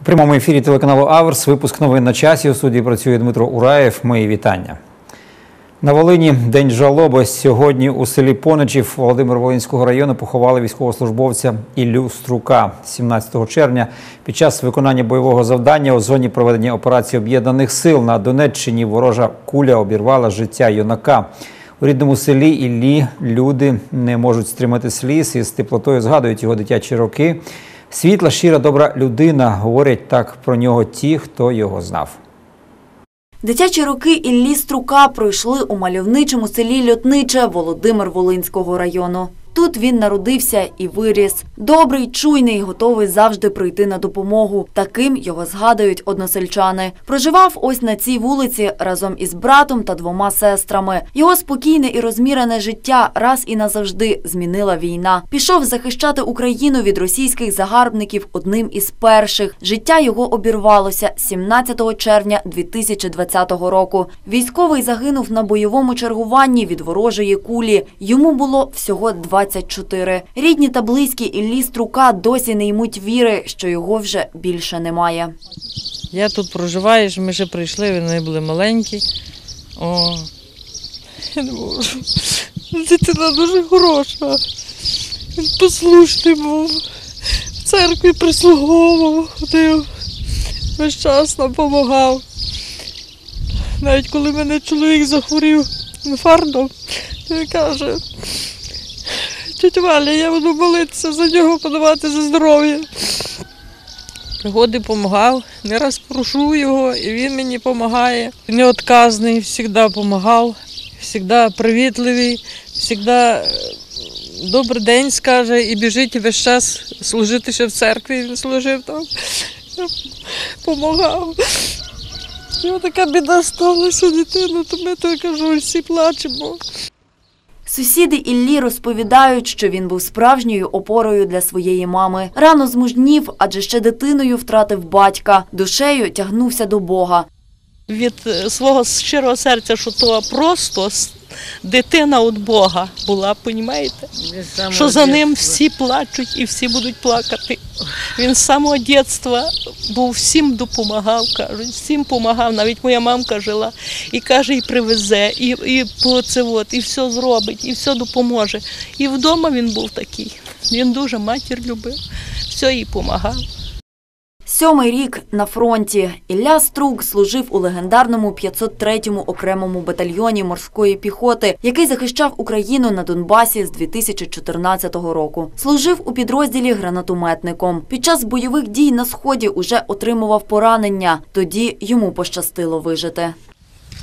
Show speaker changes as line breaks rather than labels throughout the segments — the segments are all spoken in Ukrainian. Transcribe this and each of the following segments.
У прямому ефірі телеканалу Аверс. Випуск новин на часі. У суді працює Дмитро Ураєв. Мої вітання. На Волині день жалоби. Сьогодні у селі Поничів Володимир Волинського району поховали військовослужбовця Іллю Струка 17 червня. Під час виконання бойового завдання у зоні проведення операції об'єднаних сил на Донеччині ворожа куля обірвала життя юнака. У рідному селі Іллі люди не можуть стримати сліз і з теплотою згадують його дитячі роки. Світла, щира, добра людина. Говорять так про нього ті, хто його знав.
Дитячі роки Іллі Струка пройшли у мальовничому селі Льотниче Володимир Волинського району. Тут він народився і виріс. Добрий, чуйний, готовий завжди прийти на допомогу. Таким його згадують односельчани. Проживав ось на цій вулиці разом із братом та двома сестрами. Його спокійне і розмірене життя раз і назавжди змінила війна. Пішов захищати Україну від російських загарбників одним із перших. Життя його обірвалося 17 червня 2020 року. Військовий загинув на бойовому чергуванні від ворожої кулі. Йому було всього 24. Рідні та близькі Іллі Струка досі не ймуть віри, що його вже більше немає.
Я тут проживаю, ми ще прийшли, вони були маленькі. О. Дитина дуже хороша. Він послушний був. В церкві прислуговував, ходив. Весь час нам допомагав. Навіть коли мене чоловік захворів інфарктом, то він каже, тетя Валя, я буду молитися за нього, подавати за здоров'я. Пригоди допомагав, не раз прошу його, і він мені допомагає. Неотказний, завжди допомагав, завжди привітливий, завжди добрий день скаже і біжить весь час служити ще в церкві. Він служив там, допомагав. Його така біда сталася, дитина, то ми то кажу, всі плачемо.
Сусіди Іллі розповідають, що він був справжньою опорою для своєї мами. Рано змужнів, адже ще дитиною втратив батька. Душею тягнувся до Бога.
Від е, свого щирого серця, що то просто дитина від Бога була, понімаєте? Що за ним всі плачуть і всі будуть плакати. Він з самого дитинства був всім допомагав, кажуть, всім допомагав. Навіть моя мамка жила і каже, і привезе, і, і по це от, і все зробить, і все допоможе. І вдома він був такий. Він дуже матір любив, все їй допомагав.
Сьомий рік на фронті. Ілля Струк служив у легендарному 503-му окремому батальйоні морської піхоти, який захищав Україну на Донбасі з 2014 року. Служив у підрозділі гранатометником. Під час бойових дій на сході уже отримував поранення. Тоді йому пощастило вижити.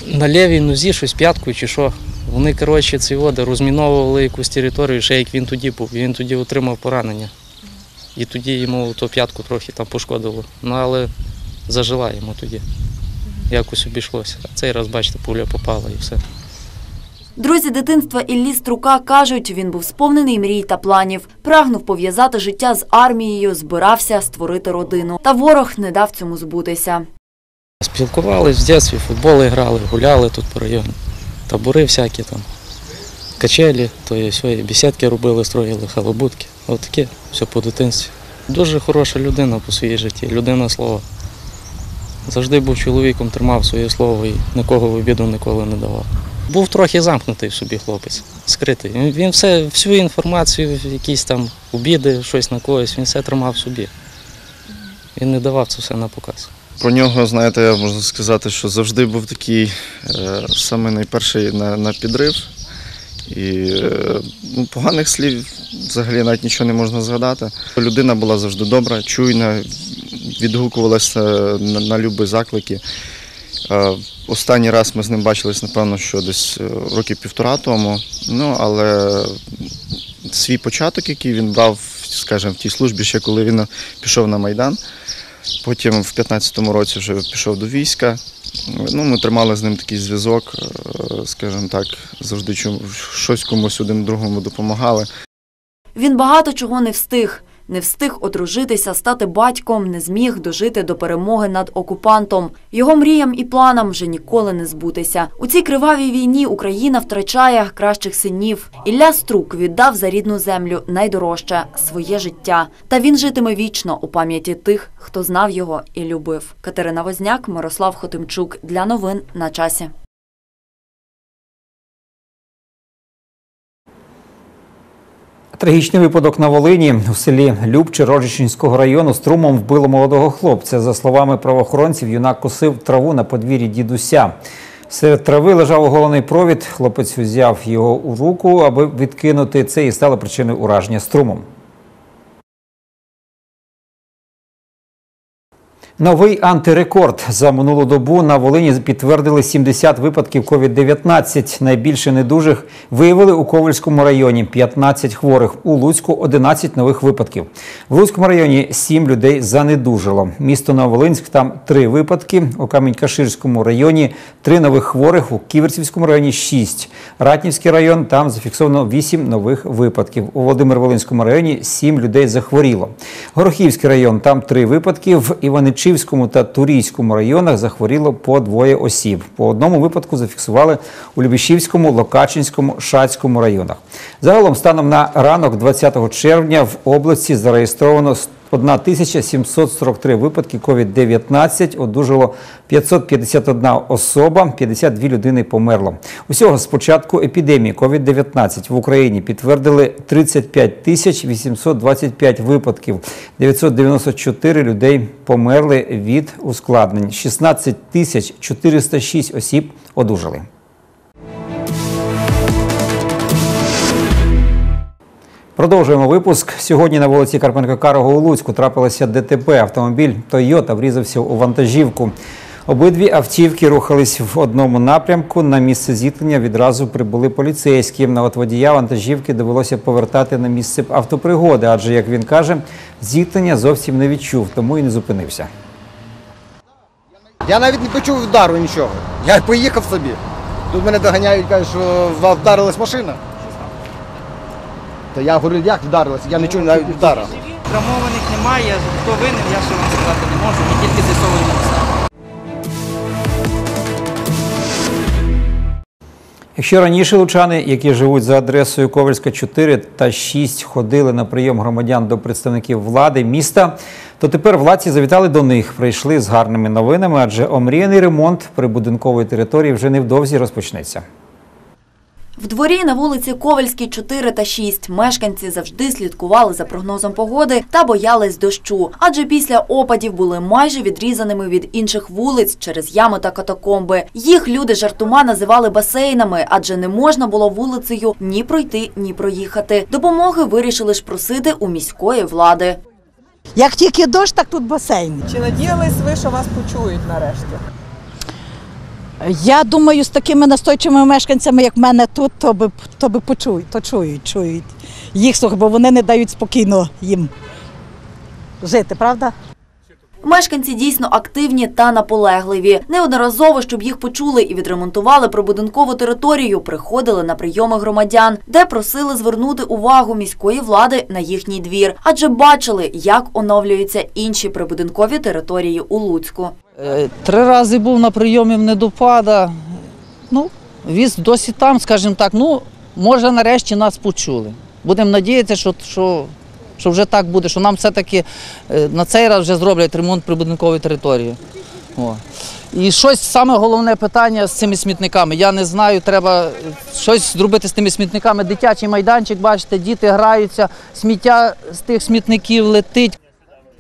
на лівій нозі щось п'яткою чи що. Вони, коротше, ці води розміновували якусь територію, ще як він тоді був. Він тоді отримав поранення. І тоді йому ту п'ятку трохи там пошкодило. Ну, але зажила йому тоді. Якось обійшлося. А цей раз, бачите, пуля попала і все.
Друзі дитинства Іллі Струка кажуть, він був сповнений мрій та планів. Прагнув пов'язати життя з армією, збирався створити родину. Та ворог не дав цьому збутися.
Спілкувались в дитинстві, футболи грали, гуляли тут по району. Табори всякі там, качелі, то і все, і бесідки робили, строїли, халабутки. От таке, все по дитинстві. Дуже хороша людина по своїй житті, людина слова. Завжди був чоловіком, тримав своє слово і нікого в обіду ніколи не давав. Був трохи замкнутий в собі хлопець, скритий. Він- Він все, всю інформацію, якісь там обіди, щось на когось, він все тримав в собі. Він не давав це все на показ.
Про нього, знаєте, я можу сказати, що завжди був такий е, саме найперший на, на підрив. І е, ну, поганих слів взагалі навіть нічого не можна згадати. Людина була завжди добра, чуйна, відгукувалася на, на любі заклики. Е, останній раз ми з ним бачились, напевно, що десь е, років півтора тому. Ну, але свій початок, який він брав, скажімо, в тій службі, ще коли він пішов на Майдан. Потім в 15-му році вже пішов до війська. Ну, ми тримали з ним такий зв'язок, е, скажімо так, завжди щось комусь один другому допомагали.
Він багато чого не встиг. Не встиг одружитися, стати батьком, не зміг дожити до перемоги над окупантом. Його мріям і планам вже ніколи не збутися. У цій кривавій війні Україна втрачає кращих синів. Ілля Струк віддав за рідну землю найдорожче своє життя. Та він житиме вічно у пам'яті тих, хто знав його і любив. Катерина Возняк, Мирослав Хотимчук для новин на часі.
Трагічний випадок на Волині у селі Любче Рожичинського району струмом вбило молодого хлопця. За словами правоохоронців, юнак косив траву на подвір'ї дідуся. Серед трави лежав оголений провід. Хлопець взяв його у руку, аби відкинути це і стало причиною ураження струмом. Новий антирекорд за минулу добу на Волині підтвердили 70 випадків COVID-19. Найбільше недужих виявили у Ковальському районі 15 хворих, у Луцьку 11 нових випадків. В Луцькому районі 7 людей занедужило. Місто Новолинськ там 3 випадки, у Камінь-Каширському районі 3 нових хворих, у Ківерцівському районі 6. Ратнівський район там зафіксовано 8 нових випадків. У Володимир-Волинському районі 7 людей захворіло. Горохівський район там 3 випадки. В Іваничівському та Турійському районах захворіло по двоє осіб. По одному випадку зафіксували у Любішівському, Локачинському, Шацькому районах. Загалом, станом на ранок 20 червня в області зареєстровано 1743 випадки COVID-19, одужало 551 особа, 52 людини померло. Усього з початку епідемії COVID-19 в Україні підтвердили 35 тисяч 825 випадків, 994 людей померли від ускладнень, 16 тисяч 406 осіб одужали. Продовжуємо випуск. Сьогодні на вулиці Карпенка Карого у Луцьку трапилося ДТП. Автомобіль Тойота врізався у вантажівку. Обидві автівки рухались в одному напрямку. На місце зіткнення відразу прибули поліцейські. На от водія вантажівки довелося повертати на місце автопригоди, адже, як він каже, зіткнення зовсім не відчув, тому і не зупинився.
Я навіть не почув удару нічого. Я поїхав собі. Тут мене доганяють, кажуть, що вдарилась машина. То я говорю, як вдарилась? Я не чую навіть удара.
Травмованих немає, хто винен, я ще вам сказати не можу, ми тільки з'ясовуємо обставини.
Якщо раніше лучани, які живуть за адресою Ковальська 4 та 6, ходили на прийом громадян до представників влади міста, то тепер владці завітали до них, прийшли з гарними новинами, адже омріяний ремонт прибудинкової території вже невдовзі розпочнеться.
В дворі на вулиці Ковальській 4 та 6 мешканці завжди слідкували за прогнозом погоди та боялись дощу, адже після опадів були майже відрізаними від інших вулиць через ями та катакомби. Їх люди жартома називали басейнами, адже не можна було вулицею ні пройти, ні проїхати. Допомоги вирішили ж просити у міської влади.
Як тільки дощ, так тут басейн.
Чи надіялись ви, що вас почують нарешті?
Я думаю, з такими настойчивими мешканцями, як в мене тут, то би, то би почують, то чують, чують їх, слухай, бо вони не дають спокійно їм жити, правда?
Мешканці дійсно активні та наполегливі. Неодноразово, щоб їх почули і відремонтували прибудинкову територію, приходили на прийоми громадян, де просили звернути увагу міської влади на їхній двір, адже бачили, як оновлюються інші прибудинкові території у Луцьку.
Е, Три рази був на прийомі в недопада. Ну, віз досі там, скажімо так. Ну, може, нарешті нас почули. Будемо надіятися, що, що, що вже так буде, що нам все-таки е, на цей раз вже зроблять ремонт прибудинкової території. О. І щось саме головне питання з цими смітниками. Я не знаю, треба е, щось зробити з тими смітниками. Дитячий майданчик, бачите, діти граються, сміття з тих смітників летить.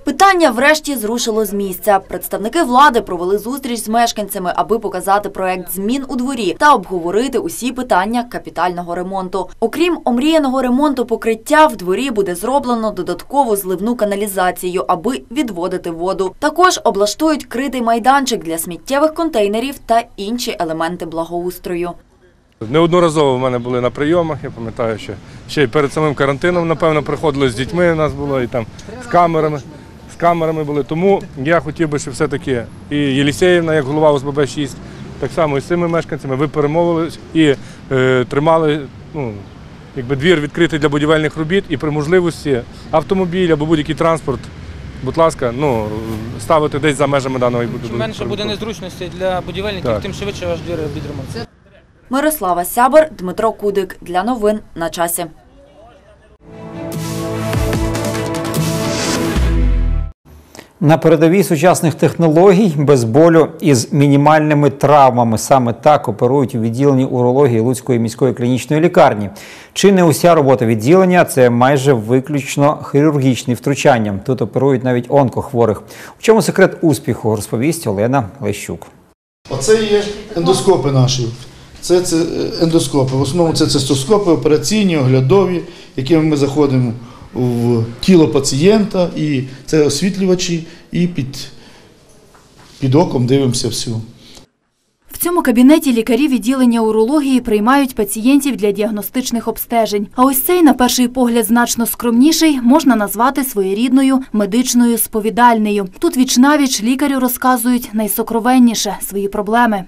Питання врешті зрушило з місця. Представники влади провели зустріч з мешканцями, аби показати проект змін у дворі та обговорити усі питання капітального ремонту. Окрім омріяного ремонту покриття, в дворі буде зроблено додаткову зливну каналізацію, аби відводити воду. Також облаштують критий майданчик для сміттєвих контейнерів та інші елементи благоустрою.
Неодноразово в мене були на прийомах, я пам'ятаю, що ще й перед самим карантином, напевно, приходили з дітьми, у нас було і там з камерами. Камерами були. Тому я хотів би, щоб все-таки і Єлісєєвна, як голова ОСББ 6, так само і з цими мешканцями ви перемовились і е, тримали ну, якби двір відкритий для будівельних робіт і при можливості автомобіль або будь-який транспорт, будь ласка, ну, ставити десь за межами даного
Чим менше буде незручностей для будівельників,
Так.
тим швидше ваш двір відремонтується.
Мирослава Сябер, Дмитро Кудик. Для новин на часі.
На передовій сучасних технологій без болю і з мінімальними травмами саме так оперують у відділенні урології Луцької міської клінічної лікарні. Чи не уся робота відділення це майже виключно хірургічні втручання. Тут оперують навіть онкохворих. У чому секрет успіху, розповість Олена Лещук.
Оце є ендоскопи наші. Це, це е, ендоскопи. В основному це цистоскопи, операційні, оглядові, якими ми заходимо в тіло пацієнта, і це освітлювачі, і під, під оком дивимося всю.
В цьому кабінеті лікарі відділення урології приймають пацієнтів для діагностичних обстежень. А ось цей, на перший погляд, значно скромніший, можна назвати своєрідною медичною сповідальнею. Тут віч-навіч лікарю розказують найсокровенніше свої проблеми.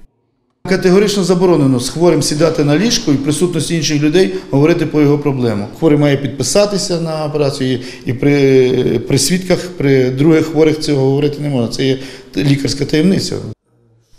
Категорично заборонено з хворим сідати на ліжко і в присутності інших людей говорити про його проблему. Хворий має підписатися на операцію, і при, при свідках, при других хворих цього говорити не можна. Це є лікарська таємниця.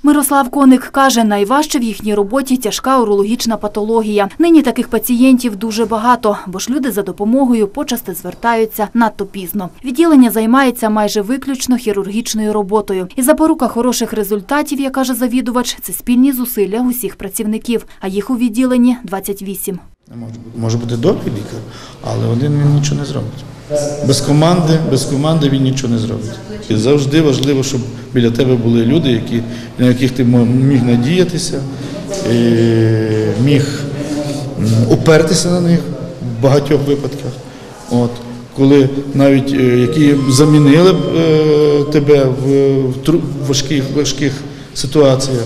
Мирослав Коник каже, найважче в їхній роботі тяжка урологічна патологія. Нині таких пацієнтів дуже багато, бо ж люди за допомогою почасти звертаються надто пізно. Відділення займається майже виключно хірургічною роботою. І запорука хороших результатів, як каже завідувач, це спільні зусилля усіх працівників, а їх у відділенні 28.
Може бути добрий лікар, але один він нічого не зробить. Без команди, без команди він нічого не зробить. І завжди важливо, щоб біля тебе були люди, які, на яких ти міг надіятися, міг м, упертися на них в багатьох випадках. От, коли навіть е, які замінили б е, тебе в важких, важких ситуаціях.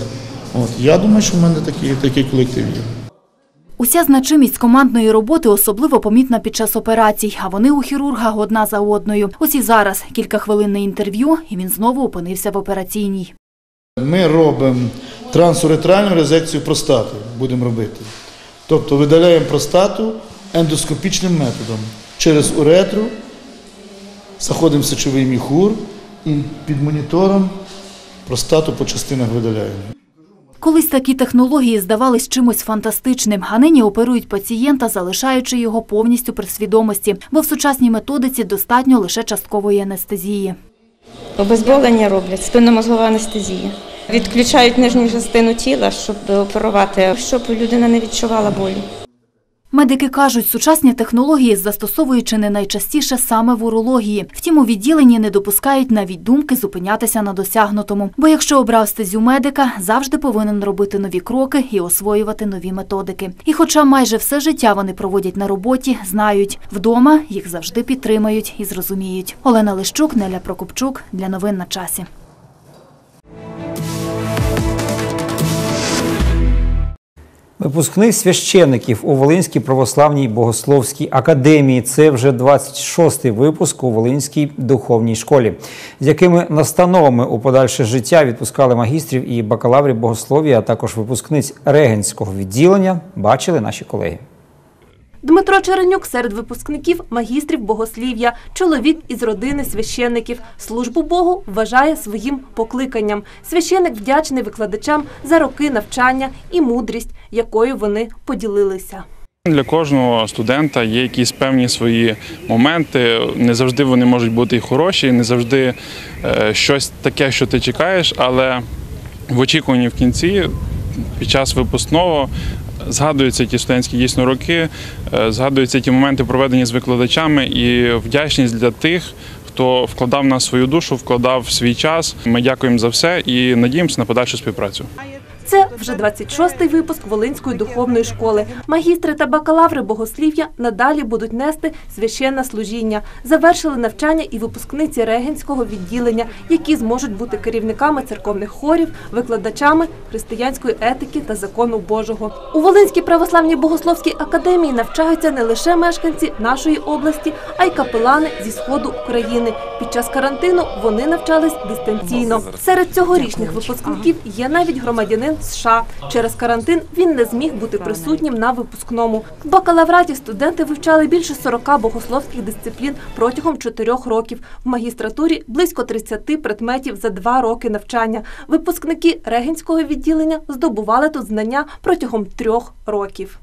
От, я думаю, що в мене такий, такий колектив є.
Уся значимість командної роботи особливо помітна під час операцій, а вони у хірурга одна за одною. Ось і зараз кілька хвилин інтерв'ю, і він знову опинився в операційній.
Ми робимо трансуретральну резекцію простати, будемо робити. Тобто видаляємо простату ендоскопічним методом. Через уретру заходимо в сечовий міхур і під монітором простату по частинах видаляємо.
Колись такі технології здавались чимось фантастичним, а нині оперують пацієнта, залишаючи його повністю при свідомості, бо в сучасній методиці достатньо лише часткової анестезії.
Обезболення роблять, спинномозгова анестезія. Відключають нижню частину тіла, щоб оперувати, щоб людина не відчувала болі.
Медики кажуть, сучасні технології застосовують чи не найчастіше саме в урології. Втім, у відділенні не допускають навіть думки зупинятися на досягнутому. Бо якщо обрав стезю медика, завжди повинен робити нові кроки і освоювати нові методики. І хоча майже все життя вони проводять на роботі, знають, вдома їх завжди підтримають і зрозуміють. Олена Лищук, Неля Прокопчук для новин на часі.
Випускник священиків у Волинській православній богословській академії. Це вже 26-й випуск у Волинській духовній школі. З якими настановами у подальше життя відпускали магістрів і бакалаврів богослов'я, а також випускниць регенського відділення, бачили наші колеги.
Дмитро Черенюк серед випускників магістрів богослів'я, чоловік із родини священників. Службу Богу вважає своїм покликанням. Священик вдячний викладачам за роки навчання і мудрість, якою вони поділилися.
Для кожного студента є якісь певні свої моменти. Не завжди вони можуть бути і хороші, не завжди е, щось таке, що ти чекаєш, але в очікуванні в кінці, під час випускного, згадуються ті студентські дійсно роки, е, згадуються ті моменти проведені з викладачами і вдячність для тих. Хто вкладав в нас свою душу, вкладав свій час. Ми дякуємо за все і надіємося на подальшу співпрацю.
Це вже 26-й випуск Волинської духовної школи. Магістри та бакалаври богослів'я надалі будуть нести священне служіння. Завершили навчання і випускниці регенського відділення, які зможуть бути керівниками церковних хорів, викладачами християнської етики та закону Божого. У Волинській православній богословській академії навчаються не лише мешканці нашої області, а й капелани зі сходу України. Під час карантину вони навчались дистанційно. Серед цьогорічних випускників є навіть громадянин США. Через карантин він не зміг бути присутнім на випускному. В бакалавраті студенти вивчали більше 40 богословських дисциплін протягом 4 років. В магістратурі близько 30 предметів за 2 роки навчання. Випускники регенського відділення здобували тут знання протягом трьох років.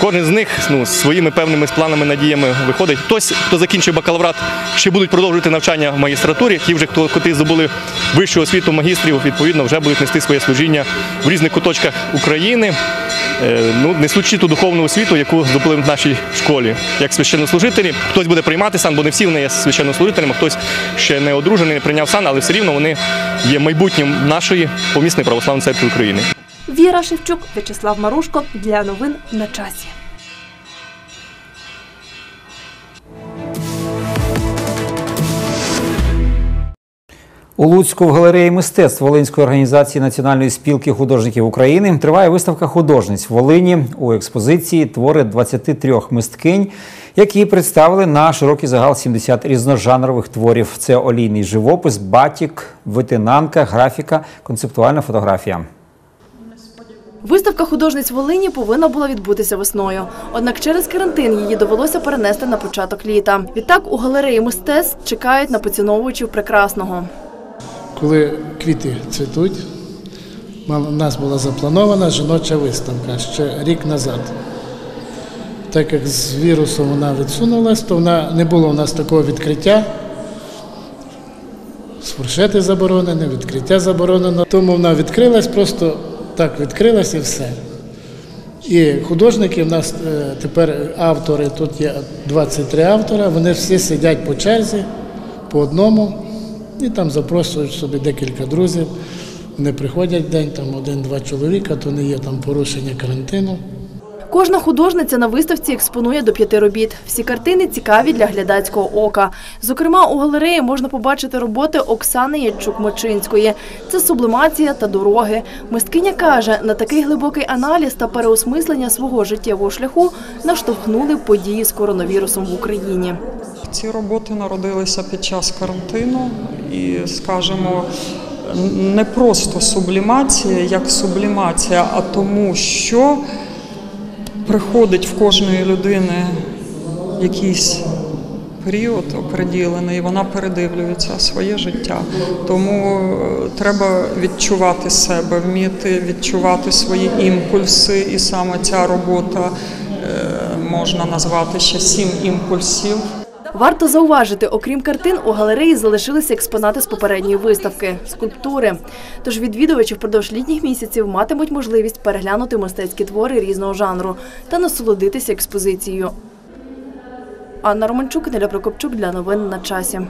Кожен з них ну, своїми певними планами, надіями виходить. Хтось, хто закінчив бакалаврат, ще будуть продовжувати навчання в магістратурі. Ті вже, хто котрі здобули вищу освіту магістрів, відповідно, вже будуть нести своє служіння в різних куточках України, е, ну, несучи ту духовну освіту, яку здобули в нашій школі. Як священнослужителі, хтось буде приймати сан, бо не всі вони є священнослужителями, хтось ще не одружений, не прийняв сан, але все рівно вони є майбутнім нашої помісної православної церкви України.
Віра Шевчук, В'ячеслав Марушко для новин на часі.
У Луцьку в галереї мистецтв Волинської організації Національної спілки художників України триває виставка художниць в Волині у експозиції твори 23 мисткинь, які представили на широкий загал 70 різножанрових творів. Це олійний живопис, батік, витинанка, графіка, концептуальна фотографія.
Виставка художниць Волині повинна була відбутися весною. Однак через карантин її довелося перенести на початок літа. Відтак у галереї мистецтв чекають на поціновувачів прекрасного.
Коли квіти цвітуть, у нас була запланована жіноча виставка ще рік назад. Так як з вірусом вона відсунулась, то вона не було у нас такого відкриття. Сфуршети заборонені, відкриття заборонено. Тому вона відкрилась, просто так відкрилося все. І художники в нас е, тепер автори, тут є 23 автора, вони всі сидять по черзі, по одному, і там запрошують собі декілька друзів. Вони приходять день, там один-два чоловіка, то не є там порушення карантину.
Кожна художниця на виставці експонує до п'яти робіт. Всі картини цікаві для глядацького ока. Зокрема, у галереї можна побачити роботи Оксани Ячук-Мочинської. Це сублімація та дороги. Мисткиня каже, на такий глибокий аналіз та переосмислення свого життєвого шляху наштовхнули події з коронавірусом в Україні.
Ці роботи народилися під час карантину і, скажімо, не просто сублімація як сублімація, а тому, що приходить в кожної людини якийсь період оприділений, вона передивлюється своє життя. Тому е, треба відчувати себе, вміти відчувати свої імпульси, і саме ця робота е, можна назвати ще сім імпульсів.
Варто зауважити, окрім картин, у галереї залишилися експонати з попередньої виставки скульптури. Тож відвідувачі впродовж літніх місяців матимуть можливість переглянути мистецькі твори різного жанру та насолодитися експозицією. Анна Романчук, Неля Прокопчук для новин на часі.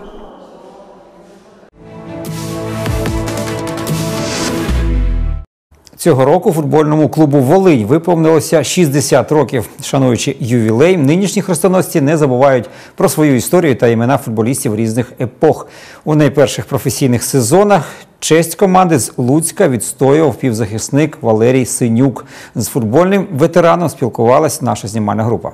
Цього року футбольному клубу Волинь виповнилося 60 років. Шануючи ювілей, нинішні хрестоносці не забувають про свою історію та імена футболістів різних епох. У найперших професійних сезонах честь команди з Луцька відстоював півзахисник Валерій Синюк. З футбольним ветераном спілкувалась наша знімальна група.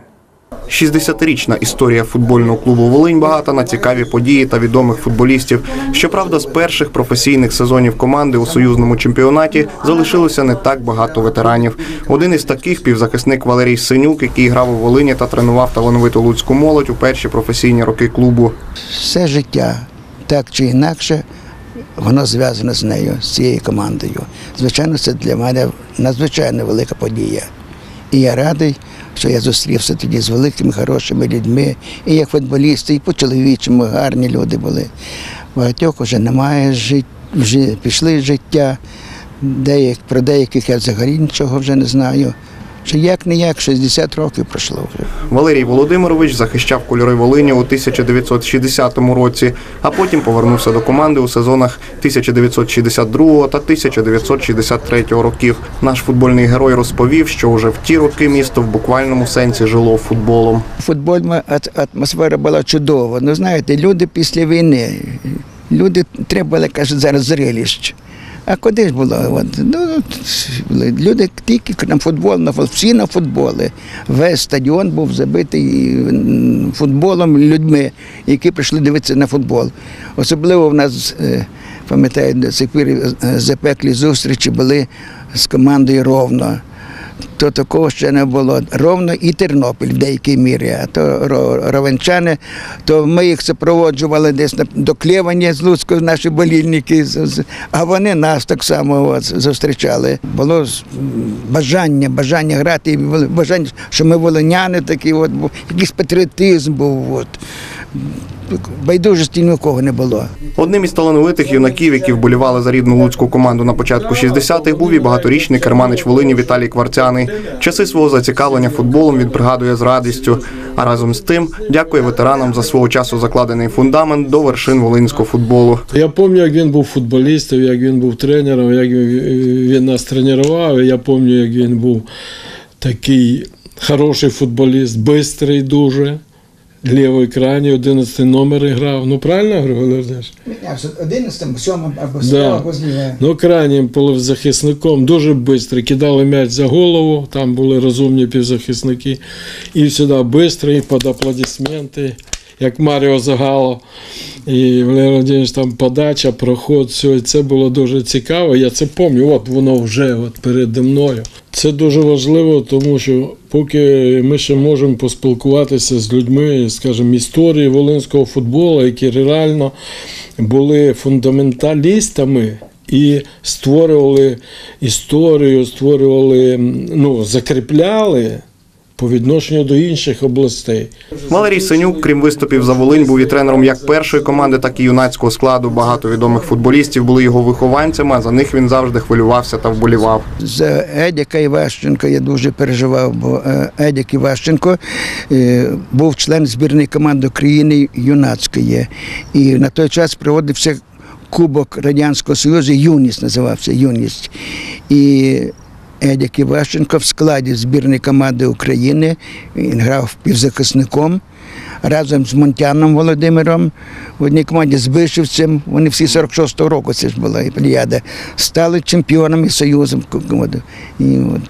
60-річна історія футбольного клубу Волинь багата на цікаві події та відомих футболістів. Щоправда, з перших професійних сезонів команди у союзному чемпіонаті залишилося не так багато ветеранів. Один із таких півзахисник Валерій Синюк, який грав у Волині та тренував талановиту луцьку молодь у перші професійні роки клубу.
Все життя так чи інакше. Воно зв'язане з нею, з цією командою. Звичайно, це для мене надзвичайно велика подія. І я радий, що я зустрівся тоді з великими, хорошими людьми, і як футболісти, і по-чоловічому гарні люди були. Багатьох вже немає життя, вже пішли життя. Деяк, про деяких я взагалі нічого вже не знаю. Що як не як 60 років пройшло вже.
Валерій Володимирович захищав кольори Волині у 1960 році, а потім повернувся до команди у сезонах 1962 та 1963 років. Наш футбольний герой розповів, що вже в ті роки місто в буквальному сенсі жило футболом.
Футбольна атмосфера була чудова. Ну знаєте, люди після війни, люди треба, кажуть, зараз зрелищ. А куди ж було? От, ну, люди тільки на футбол, на всі на футболи. Весь стадіон був забитий футболом людьми, які прийшли дивитися на футбол. Особливо в нас, пам'ятаю, до цих пір запеклі зустрічі були з командою ровно. То такого ще не було. Ровно і Тернопіль в деякій мірі. А то ровенчани, то ми їх супроводжували десь до Клєвання з Луцького, наші болільники, а вони нас так само зустрічали. Було бажання, бажання грати, бажання, що ми волиняни такі, от, якийсь патріотизм був. От. Байдужості ні у кого не було.
Одним із талановитих юнаків, які вболівали за рідну луцьку команду на початку 60-х, був і багаторічний керманич Волині Віталій Кварцяний. Часи свого зацікавлення футболом він пригадує з радістю. А разом з тим дякує ветеранам за свого часу закладений фундамент до вершин волинського футболу.
Я пам'ятаю, як він був футболістом, як він був тренером, як він- нас тренував. Я пам'ятаю, як він був такий хороший футболіст, бистрий дуже. Лівий крайній, 11 номер грав. Ну правильно я говорю, Володимир?
11 7 або
Да. Ну, крайнім полузахисником, дуже швидко. Кидали м'яч за голову, там були розумні півзахисники. І сюди швидко, і під аплодисменти, як Маріо Загало. І Валерій Володимирович, там подача, проход, все. І це було дуже цікаво. Я це пам'ятаю, от воно вже от переді мною. Це дуже важливо, тому що поки ми ще можемо поспілкуватися з людьми, скажімо, історії волинського футболу, які реально були фундаменталістами і створювали історію, створювали, ну, закріпляли по відношенню до інших областей.
Валерій Синюк, крім виступів за Волинь, був і тренером як першої команди, так і юнацького складу. Багато відомих футболістів були його вихованцями. а За них він завжди хвилювався та вболівав.
За Едіка Іващенка я дуже переживав, бо е, Едік Іващенко е, був член збірної команди України юнацької. І на той час проводився Кубок Радянського Союзу, Юність називався Юність. І Едік Івашенко в складі збірної команди України він грав півзахисником. Разом з Монтяном Володимиром в одній команді з Бишевцем, вони всі 46-го року, це ж була і пліяда. стали чемпіонами Союзу. І от,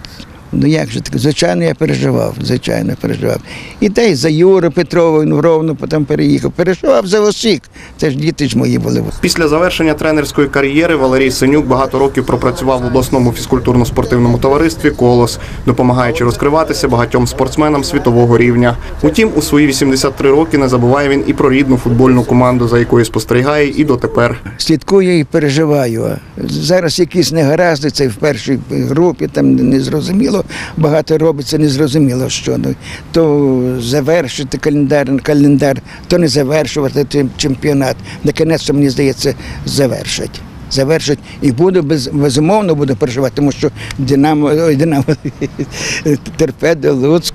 ну як же таке, звичайно, я переживав, звичайно, переживав. І те й за Юру Петрова, він ровно потім переїхав. Переживав за усіх. Це ж діти ж мої були.
Після завершення тренерської кар'єри Валерій Синюк багато років пропрацював в обласному фізкультурно-спортивному товаристві Колос, допомагаючи розкриватися багатьом спортсменам світового рівня. Утім, у свої 83 роки не забуває він і про рідну футбольну команду, за якою спостерігає і дотепер.
слідкую і переживаю. Зараз якісь негаразди, це в першій групі, там незрозуміло, багато робиться незрозуміло що. Ну, То завершити календар, календар, то не завершувати чемпіонат. Наконець, мені здається, завершать. Завершать і буду без, безумовно буду переживати, тому що Динамо, Динамо Торпедо, Луцьк,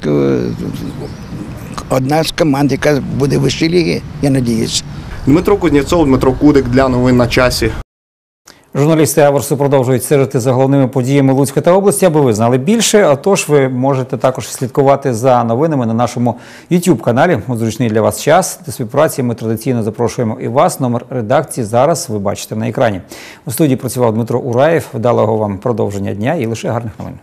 одна з команд, яка буде в вищій лігі, я надіюсь.
Дмитро Кузнєцов, Дмитро Кудик для новин на часі.
Журналісти Аверсу продовжують стежити за головними подіями Луцька та області, аби ви знали більше. А тож ви можете також слідкувати за новинами на нашому youtube каналі у зручний для вас час. До співпраці ми традиційно запрошуємо і вас. Номер редакції зараз ви бачите на екрані. У студії працював Дмитро Ураєв. Вдалого вам продовження дня і лише гарних новин.